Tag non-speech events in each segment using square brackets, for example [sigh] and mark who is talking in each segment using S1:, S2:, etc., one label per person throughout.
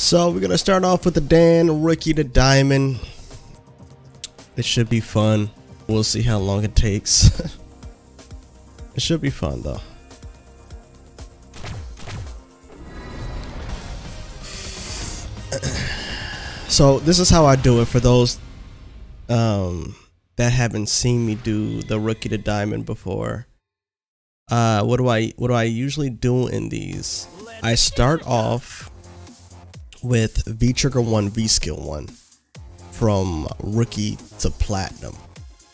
S1: So we're gonna start off with the Dan Rookie to Diamond. It should be fun. We'll see how long it takes. [laughs] it should be fun though. [clears throat] so this is how I do it for those um, that haven't seen me do the Rookie to Diamond before. Uh, what do I what do I usually do in these? I start off with V Trigger 1, V Skill 1 from Rookie to Platinum.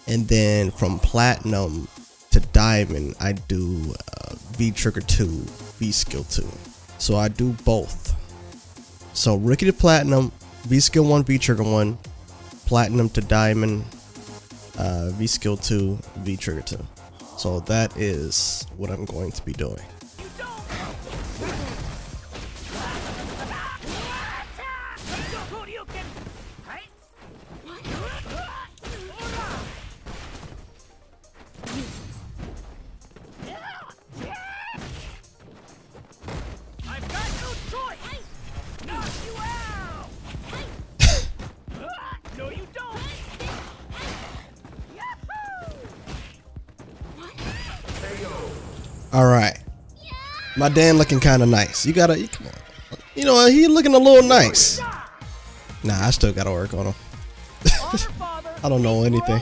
S1: And then from Platinum to Diamond, I do uh, V Trigger 2, V Skill 2. So I do both. So Rookie to Platinum, V Skill 1, V Trigger 1, Platinum to Diamond, uh, V Skill 2, V Trigger 2. So that is what I'm going to be doing. All right. My Dan looking kind of nice. You gotta, you, come on. You know, he looking a little nice. Nah, I still gotta work on him. [laughs] I don't know anything.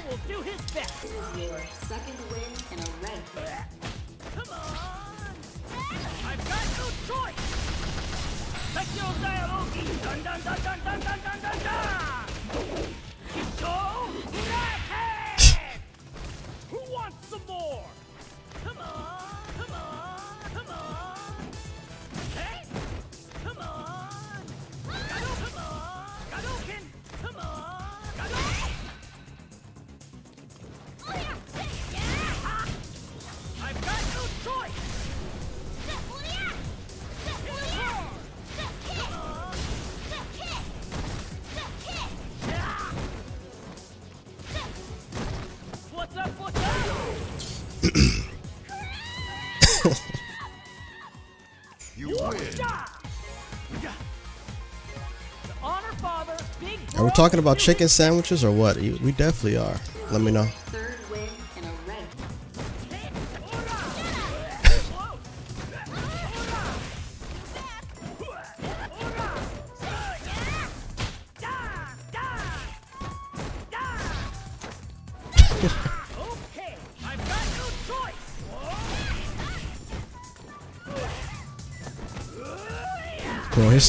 S1: Are we talking about chicken sandwiches or what? We definitely are. Let me know.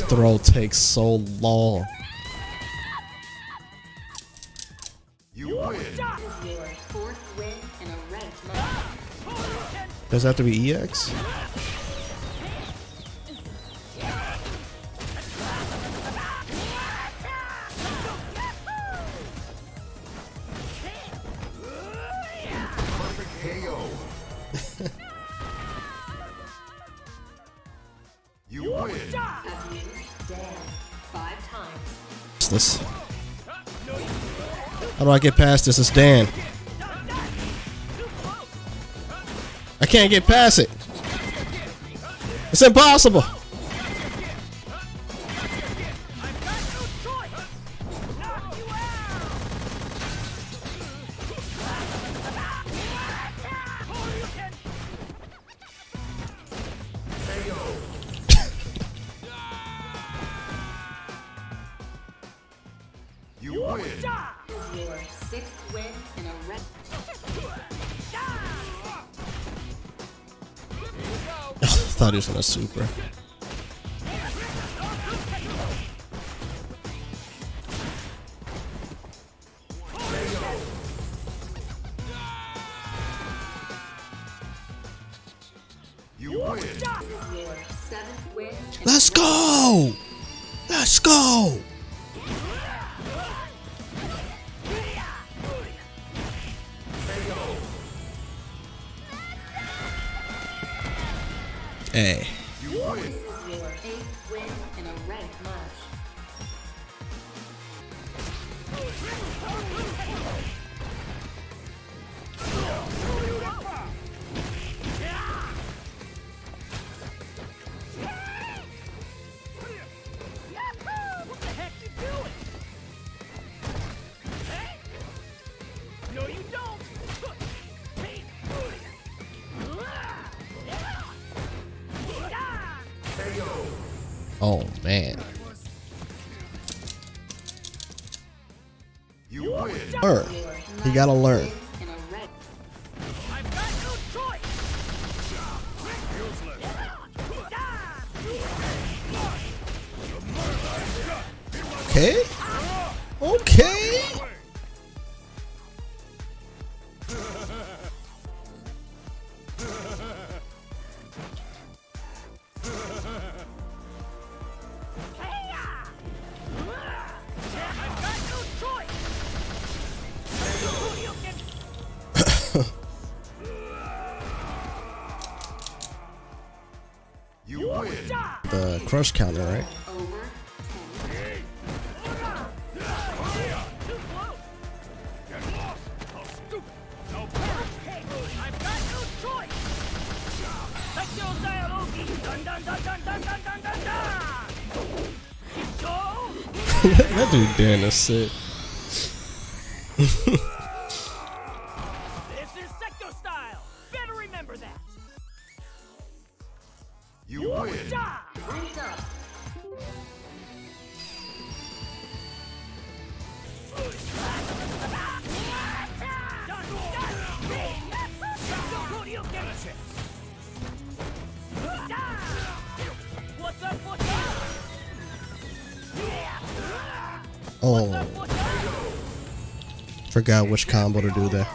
S1: Bro, his throw takes so long. Does that have to be EX? How do I get past this? It's Dan. I can't get past it. It's impossible. He was gonna super. own. crush counter, right? [laughs] that dude Dan is sick. Got which combo to do there.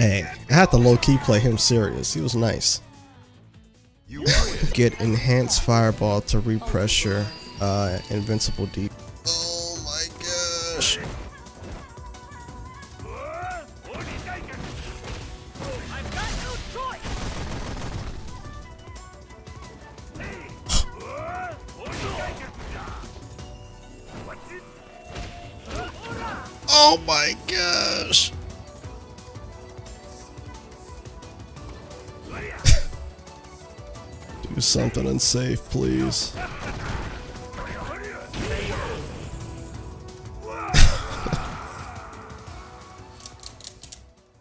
S1: Hey, I had to low key play him serious. He was nice. Get enhanced fireball to repressure uh, invincible D and safe, please. [laughs]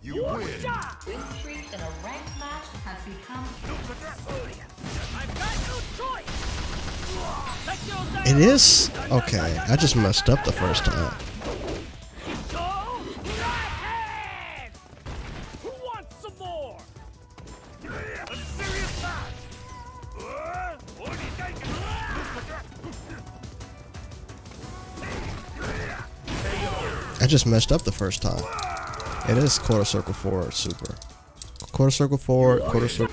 S2: you win.
S1: It is okay. I just messed up the first time. just messed up the first time. It is quarter circle forward super. Quarter circle forward, quarter circle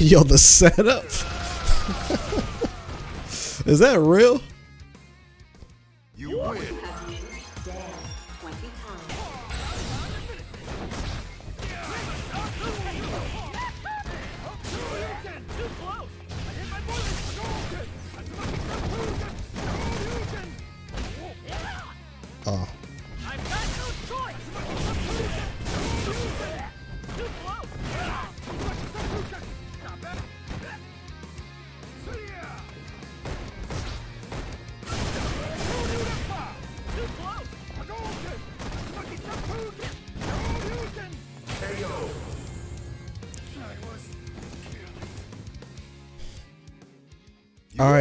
S1: [laughs] Yo, the setup. [laughs] Is that real?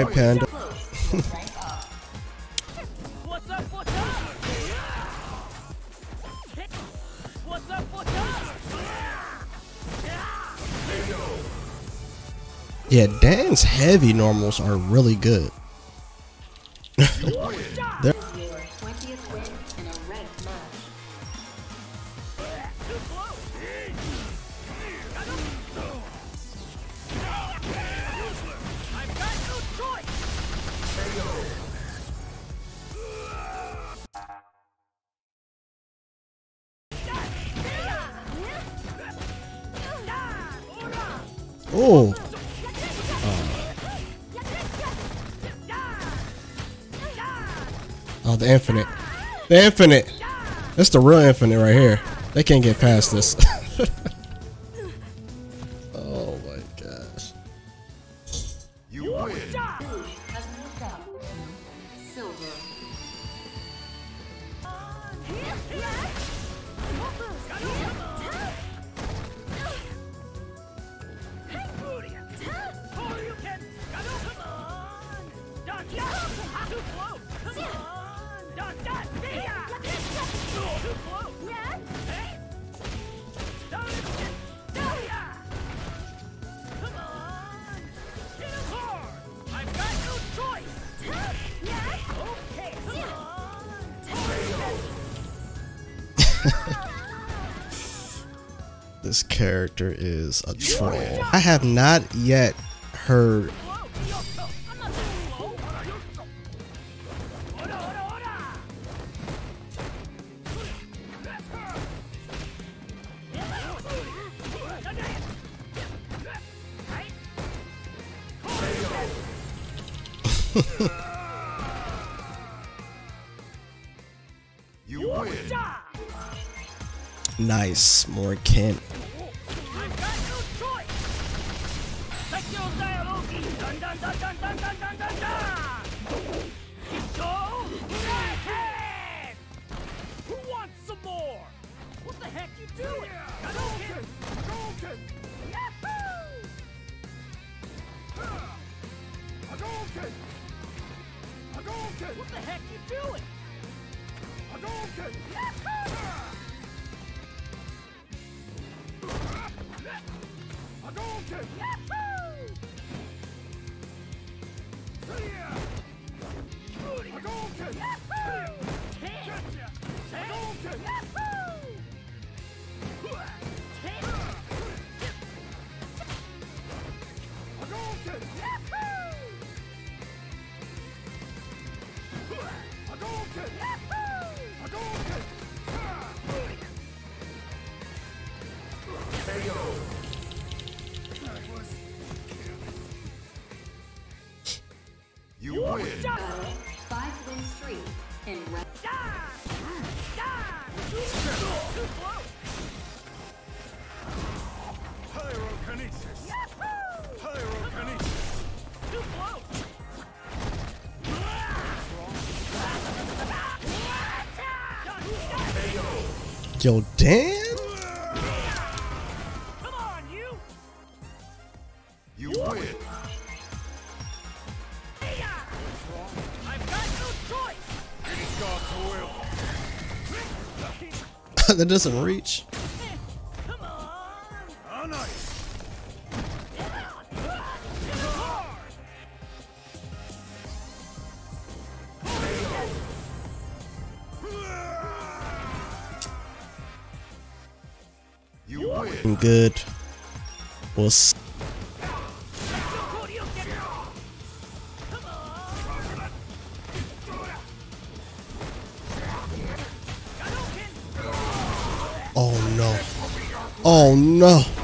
S3: Panda. yeah, Dan's heavy normals are really good. The infinite. That's the real infinite right here. They can't get past this. [laughs] this character is a troll. I have not yet heard nice, more Kent. [laughs] that doesn't reach. good. We'll no.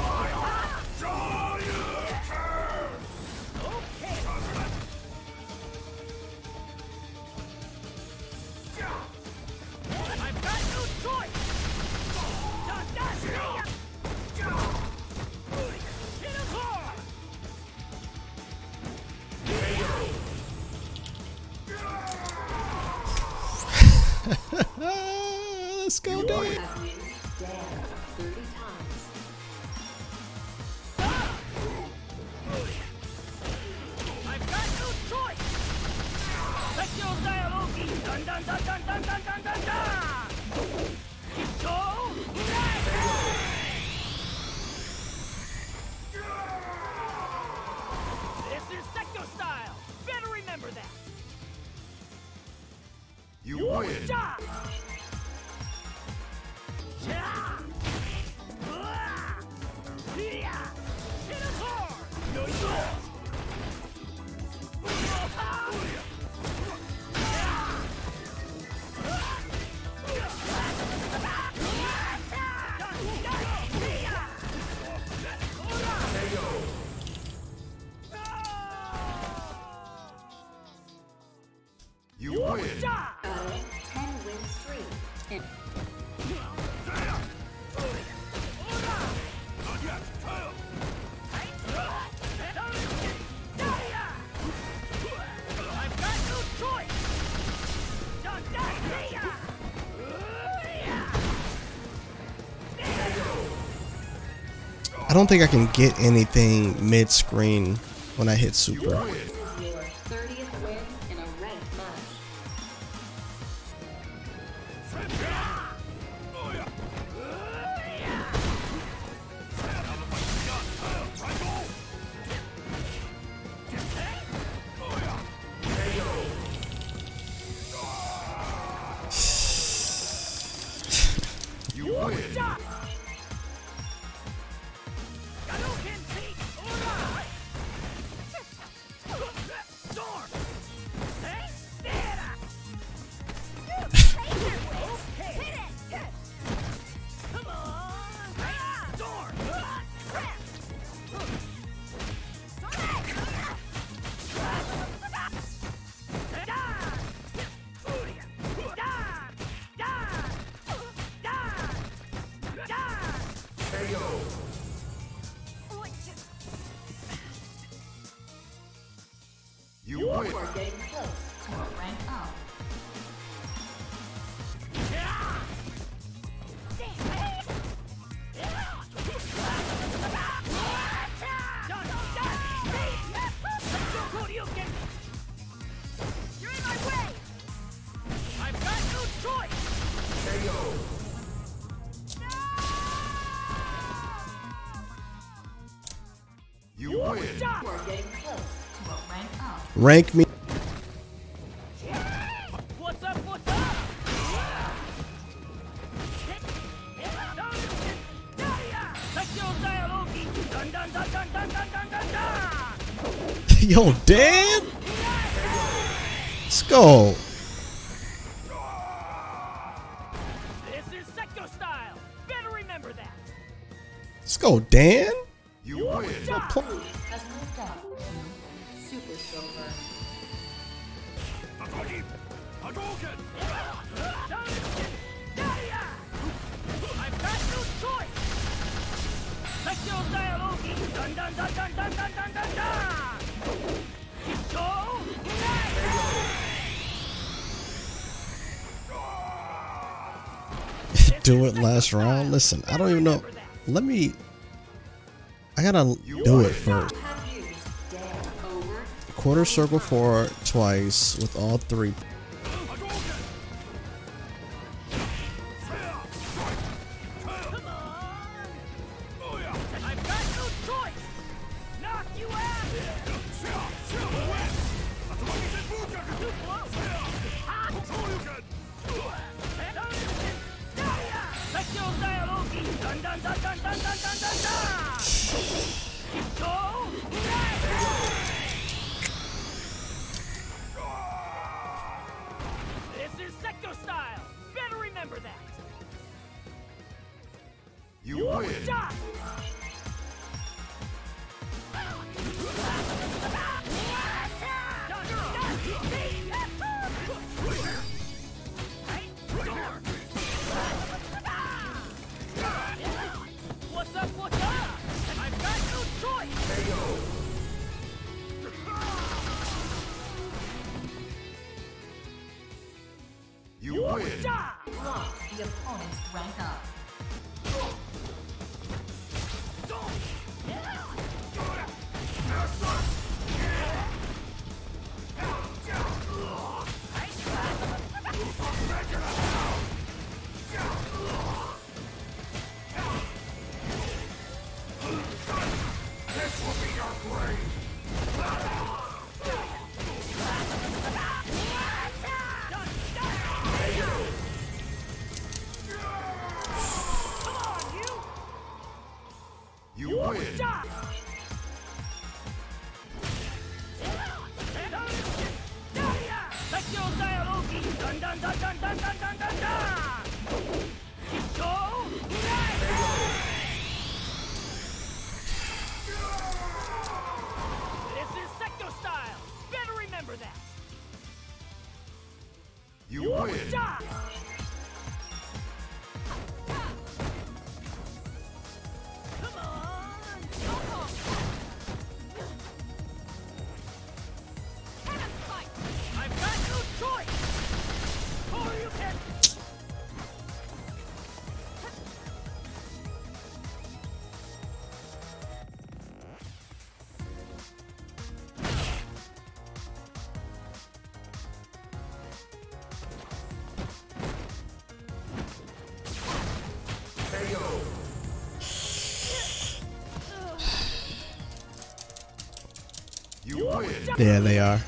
S3: I don't think I can get anything mid-screen when I hit super.
S4: rank
S3: me do it last round? Listen, I don't even know. Let me. I gotta do it first. Quarter circle four twice with all three. Yeah, they are.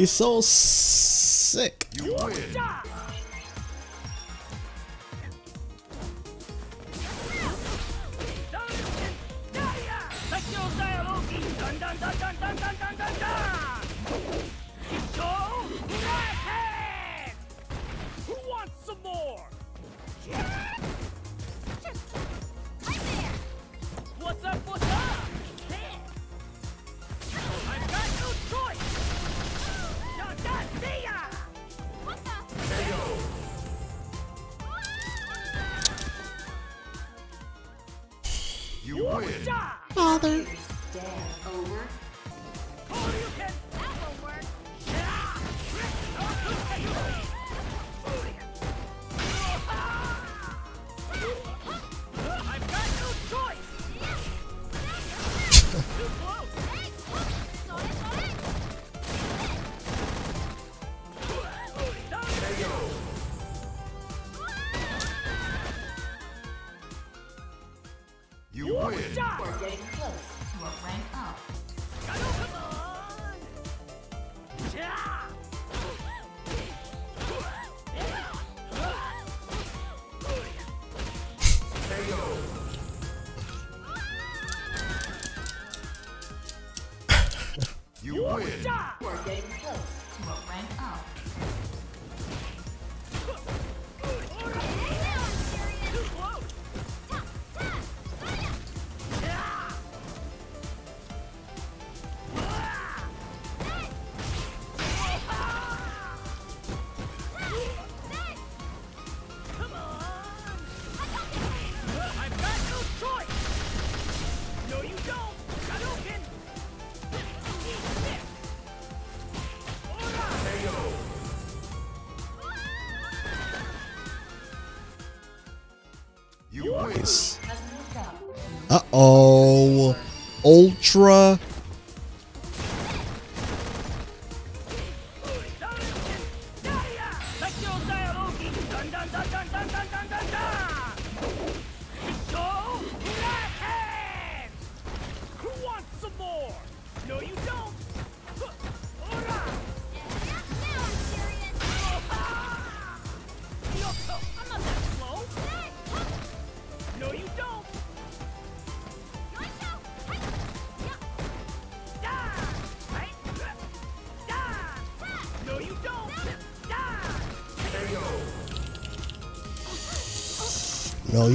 S3: He's so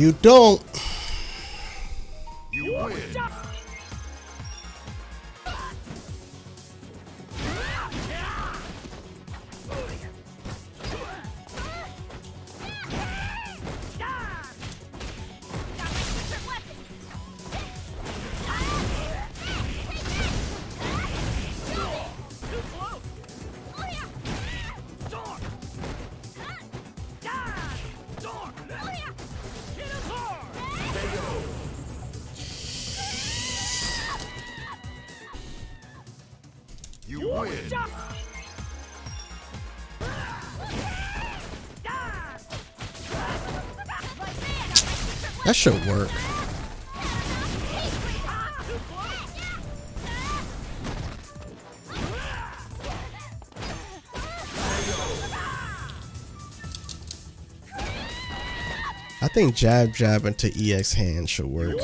S2: you
S1: don't That
S3: should work. I think jab jab into EX hand should work.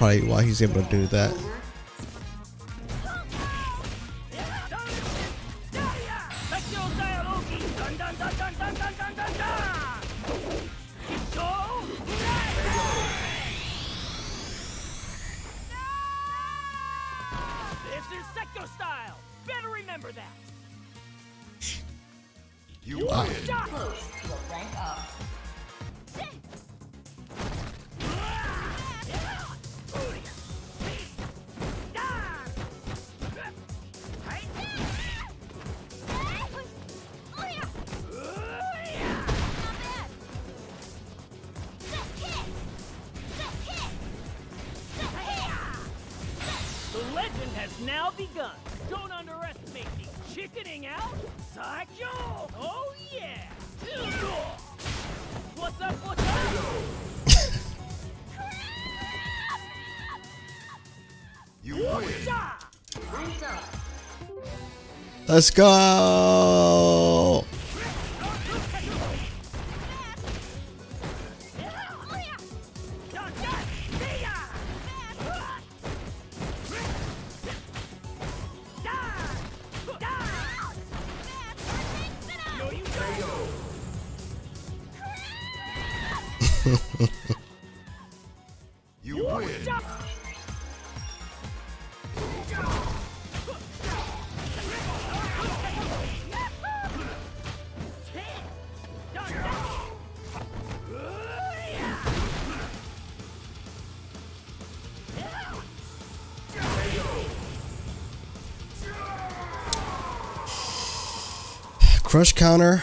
S3: probably why he's able to do that. Let's go. crush counter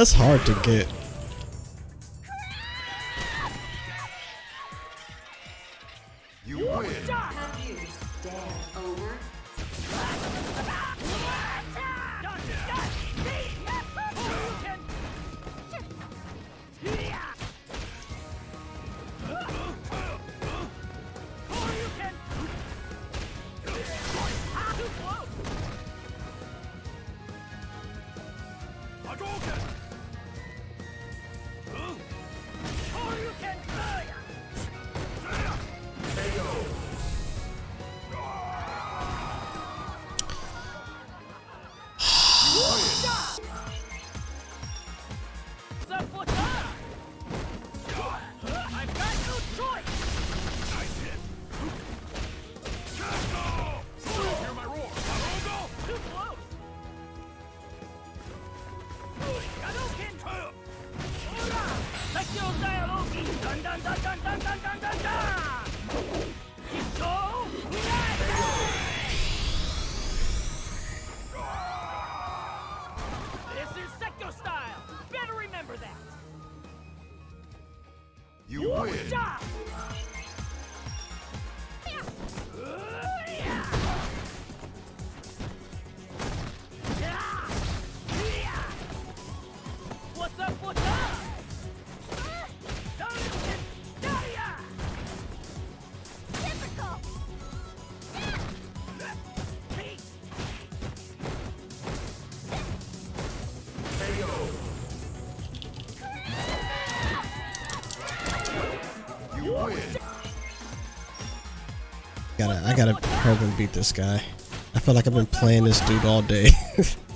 S3: That's hard to get. gotta help him beat this guy. I feel like I've been playing this dude all day. [laughs]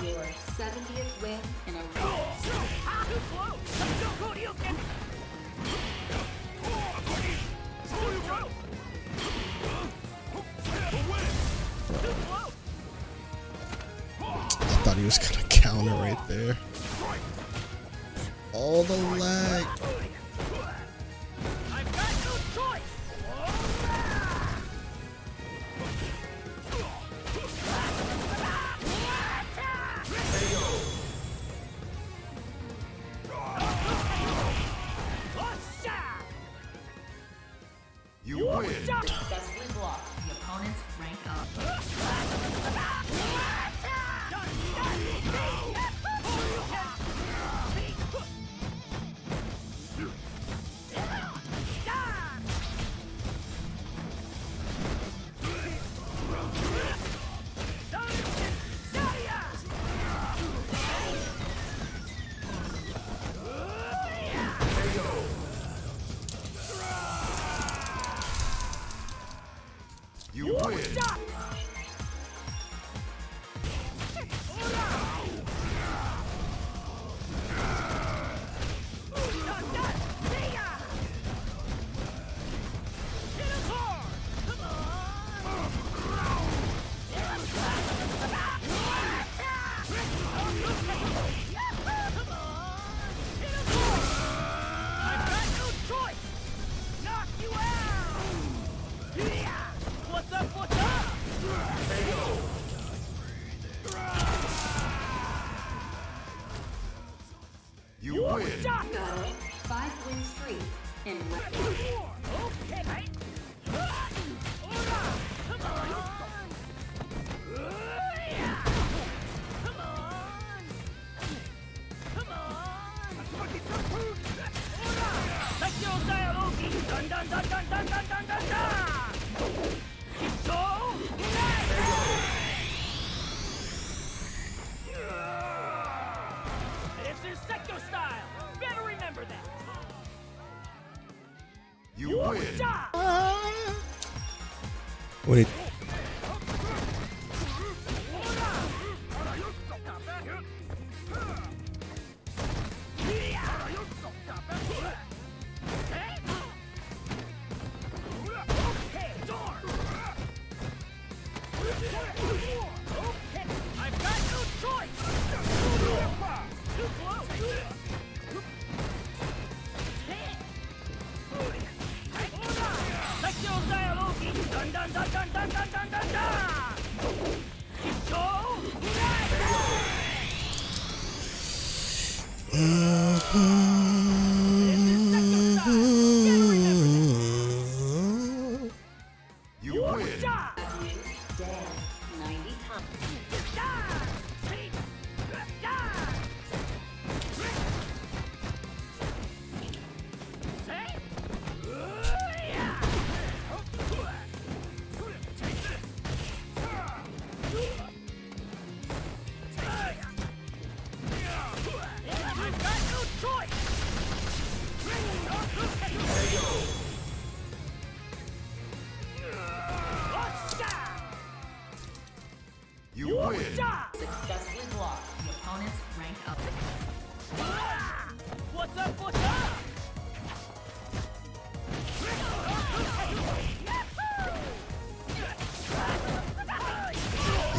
S2: Your 70th win in a row.
S3: Thought he was gonna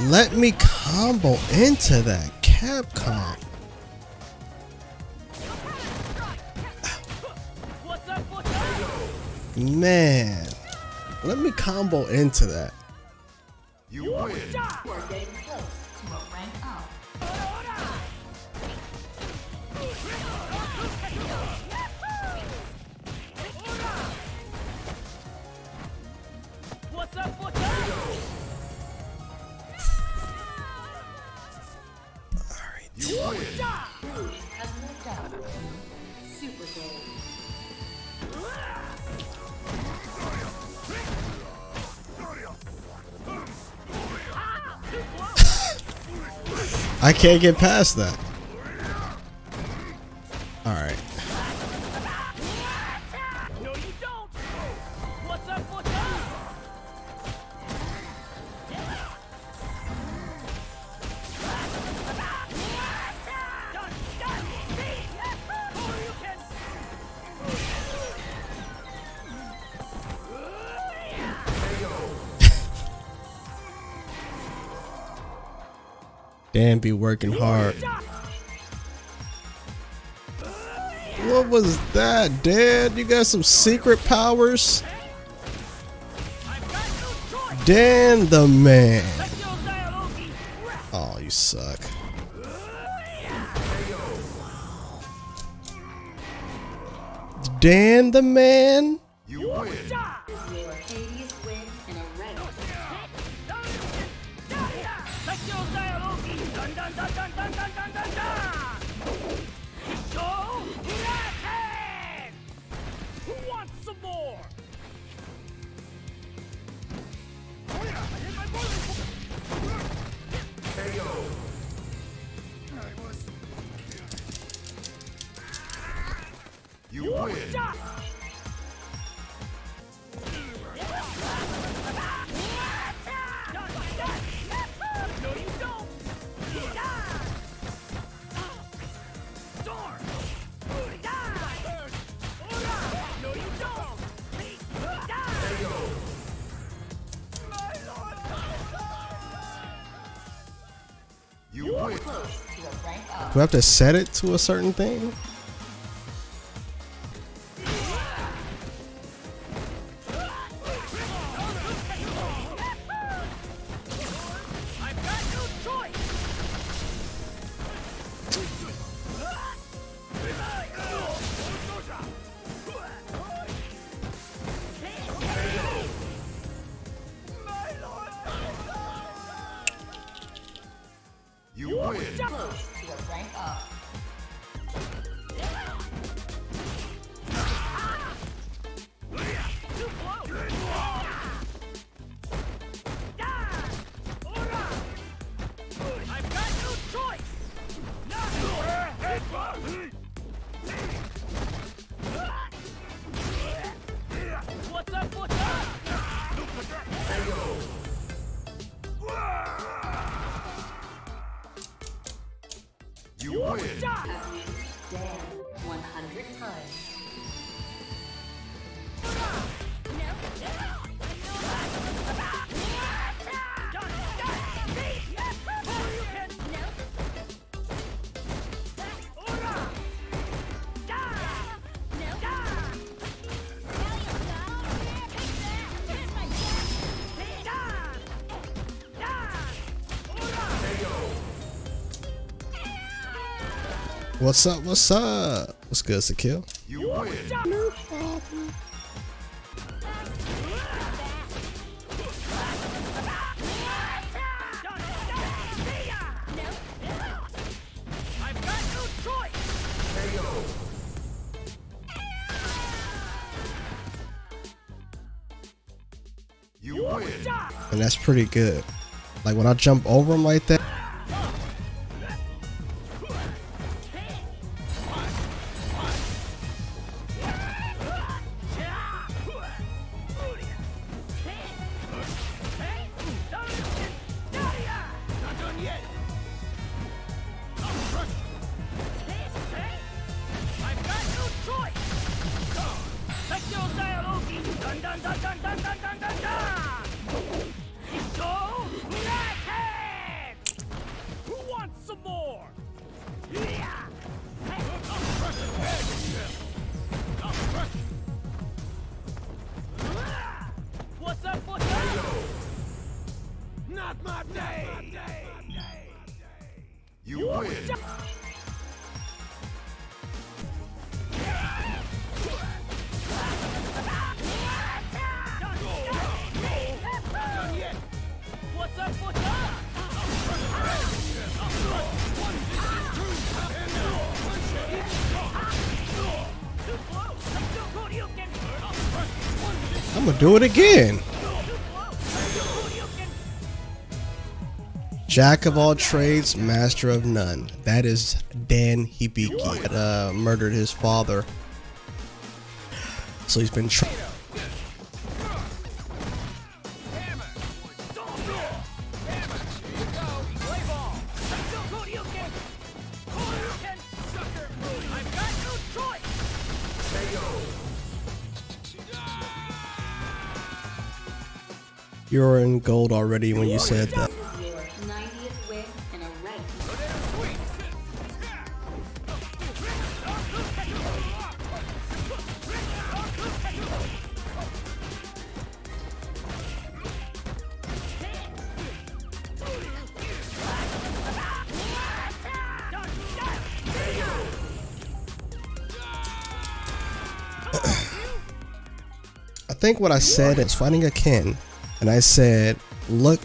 S1: Let me combo into that Capcom. Man, let me combo into that. Can't get past that. Dan be working hard. What was that, Dan? You got some secret powers? Dan the man. Oh, you suck. Dan the man?
S3: You win.
S2: I
S1: have to set it to a certain thing?
S2: What's up? What's up?
S1: What's good, Sakil?
S3: You win.
S2: I've got no.
S3: You win.
S1: And that's pretty good. Like when I jump over him like that.
S3: Jack of all trades, master of none. That is Dan Hibiki. That, uh, murdered his father. So he's been trying. You're in gold already when you said that. think what I said is finding a kin, and I said, look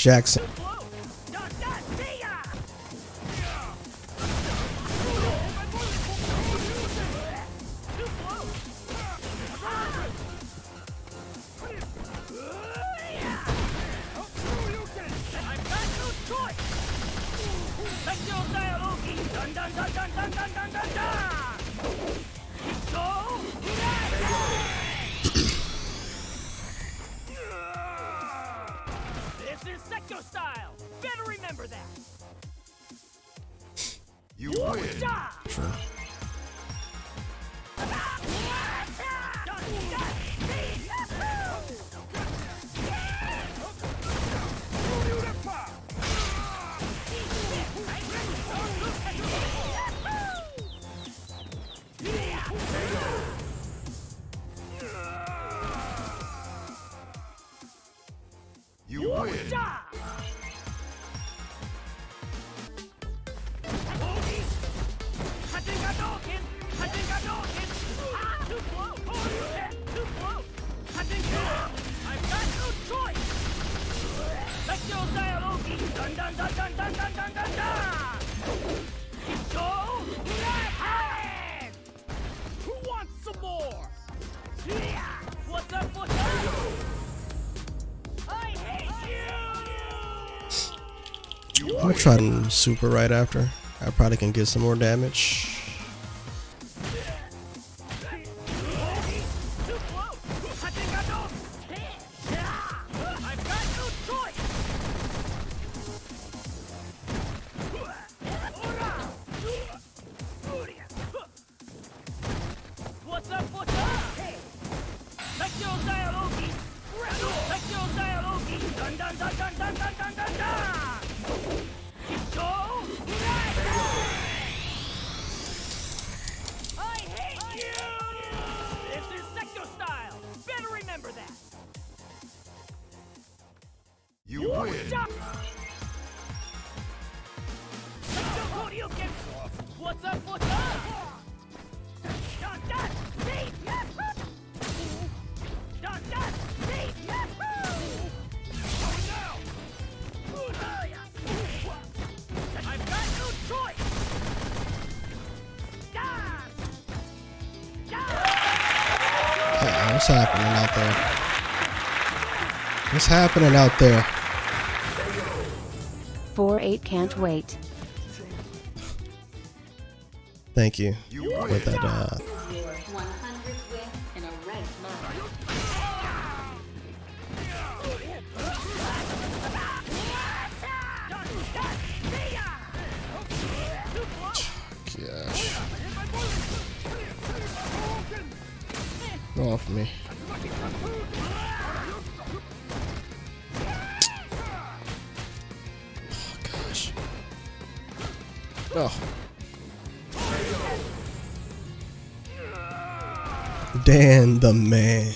S3: Jackson. try super right after. I probably can get some more damage. happening out there? What's happening out there?
S5: 4-8 can't wait.
S3: Thank you.
S2: you
S3: with that uh, man.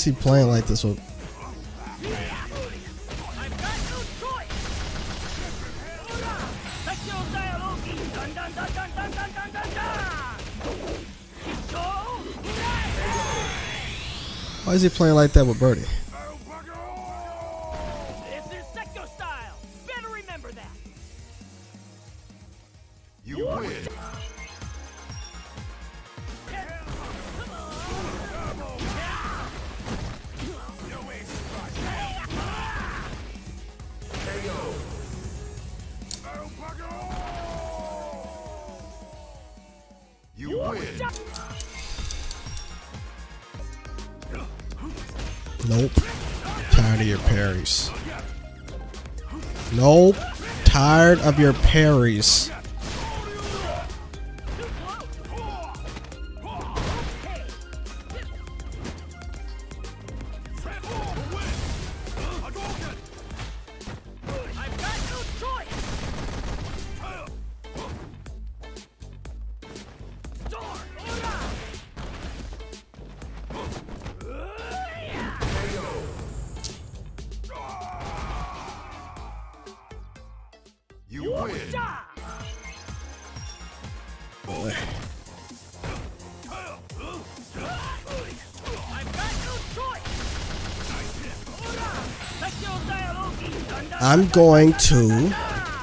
S1: is
S3: he playing like this with? Why is he playing like that with Birdie?
S2: You win.
S3: Nope. Tired of your parries. going to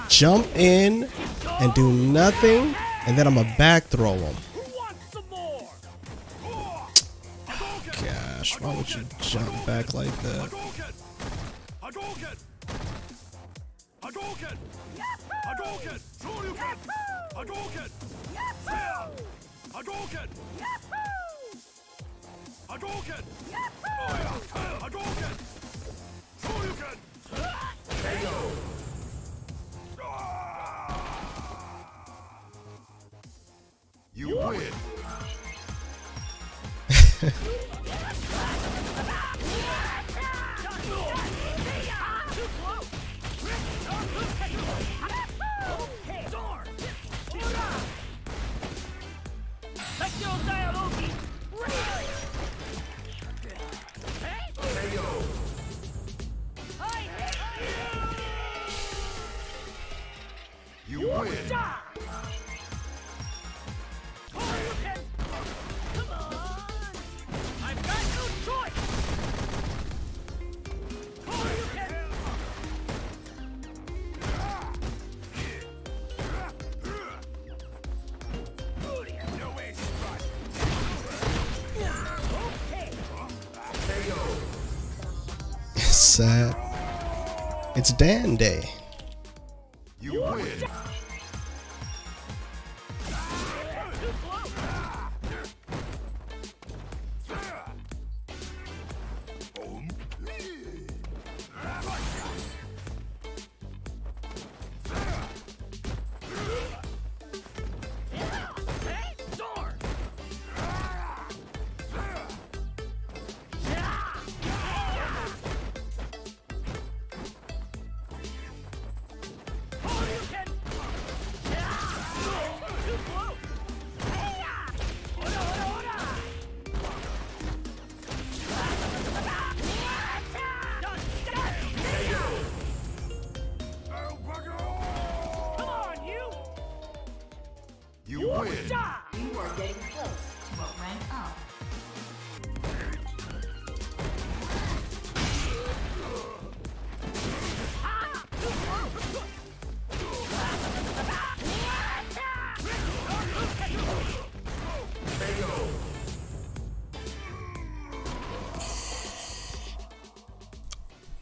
S3: jump in and do nothing, and then I'm gonna back throw him. Gosh, why would you jump back like that? Sad. It's Dan Day.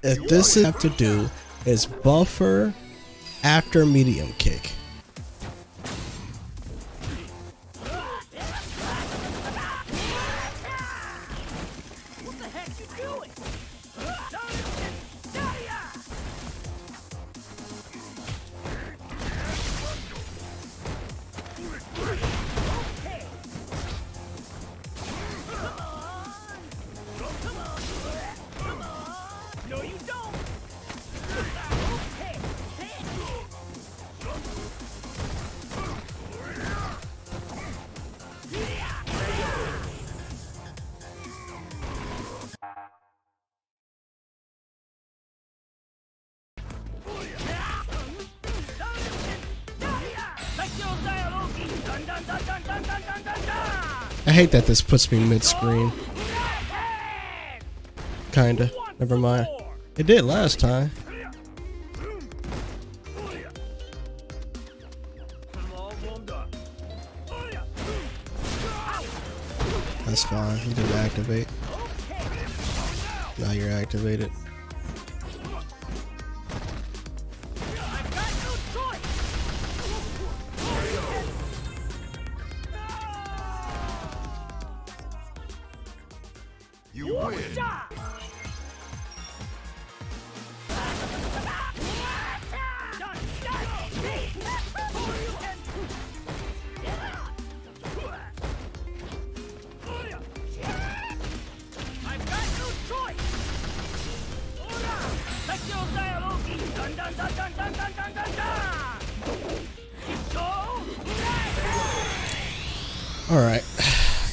S3: If this is have to do is buffer after medium hate that this puts me mid screen. Kinda. Never mind. It did last time. That's fine. You didn't activate. Now you're activated.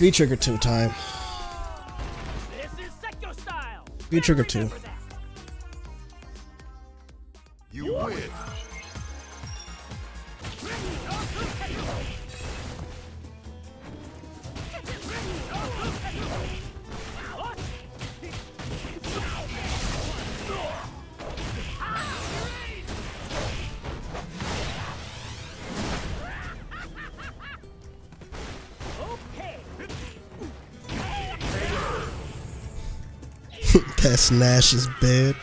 S3: V trigger two time. V trigger
S1: two.
S3: That's Nash's bed.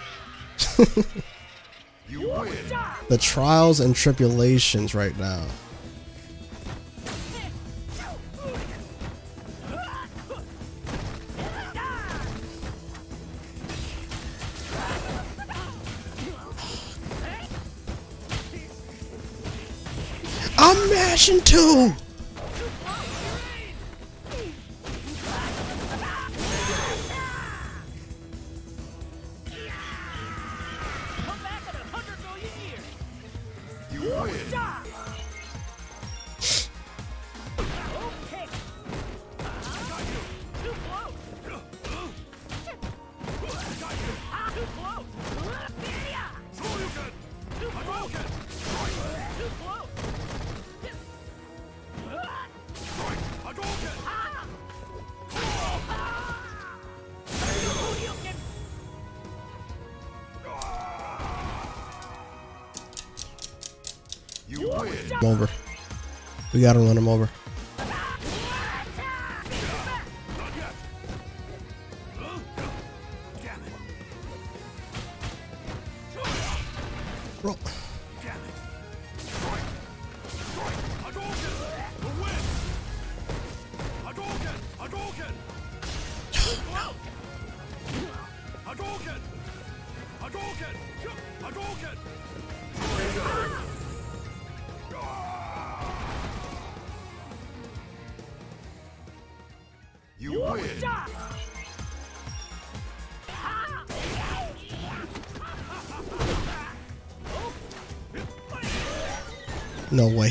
S2: You win.
S3: The trials and tribulations right now. I'm mashing too. over. We gotta run him over.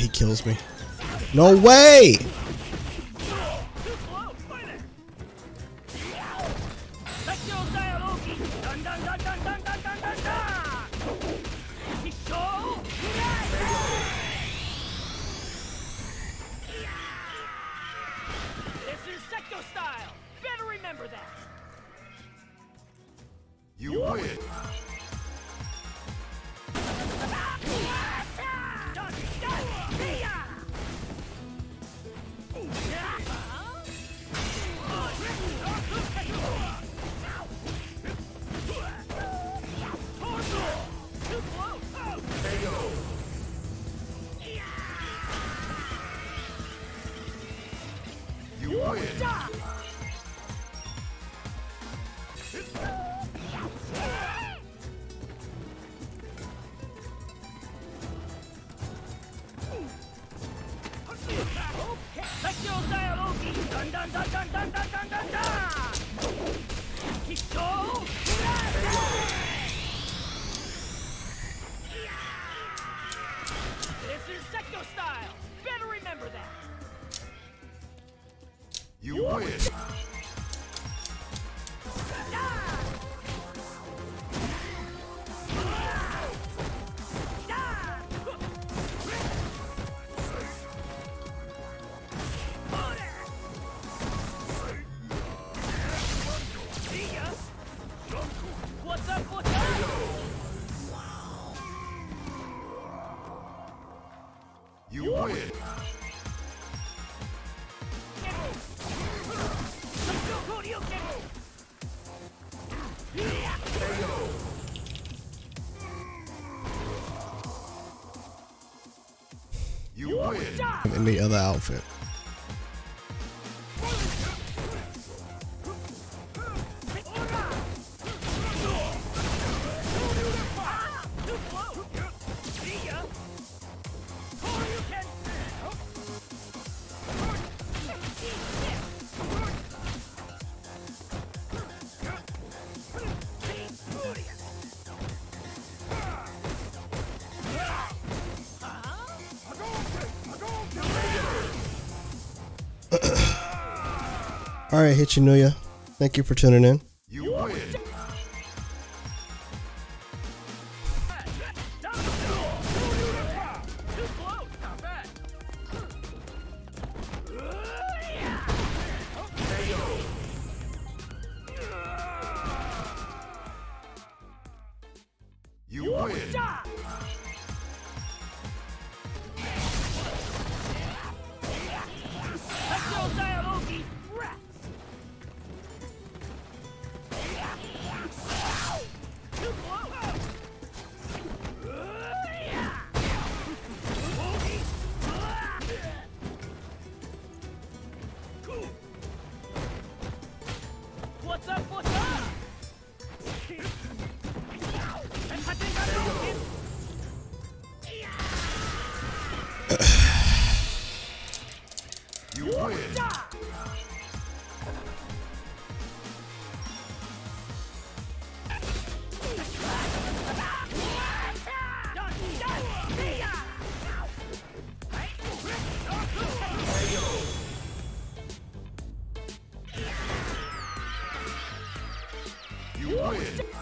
S3: he kills me. No way! in the other outfit. All right, Hichinuya, thank you for tuning in.
S2: Win.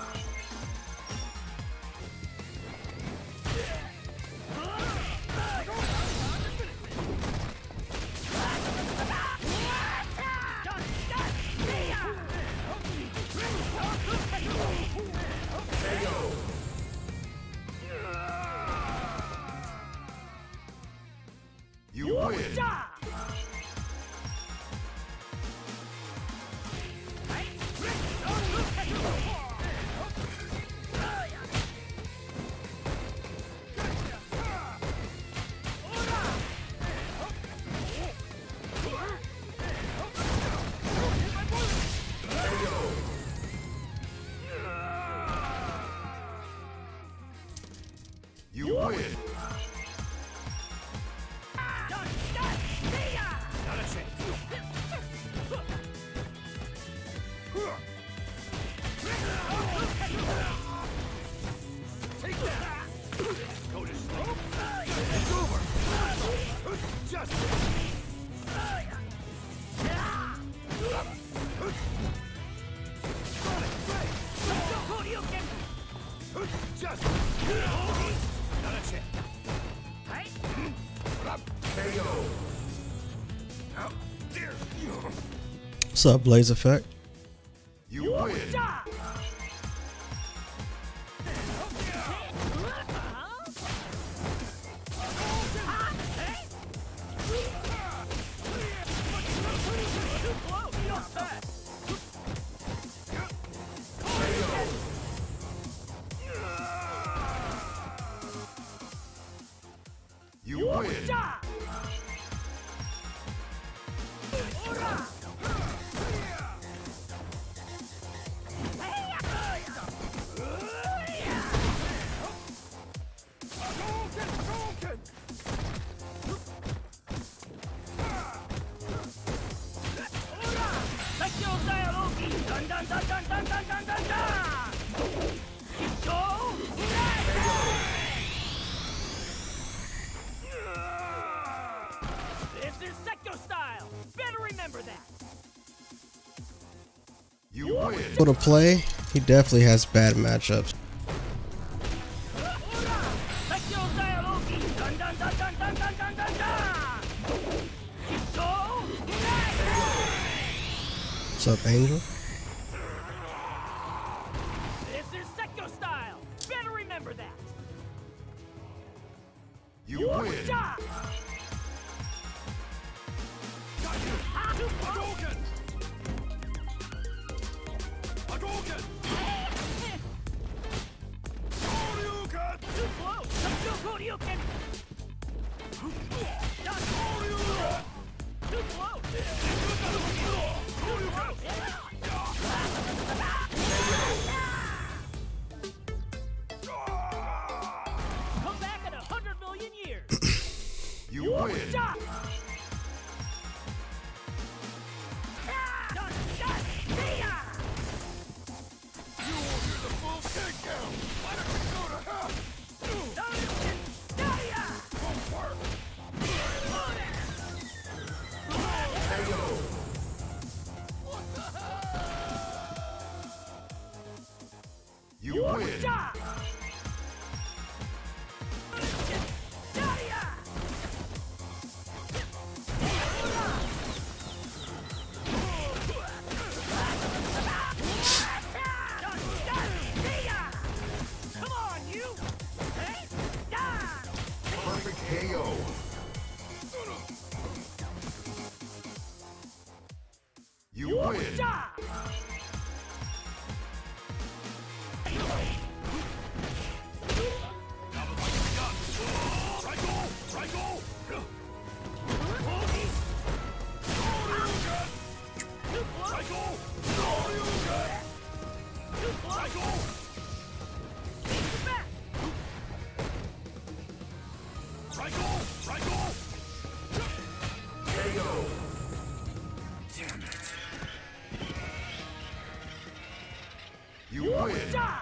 S1: What's up,
S3: Blaze Effect?
S2: You
S3: to play, he definitely has bad matchups. What's up, Angel? だ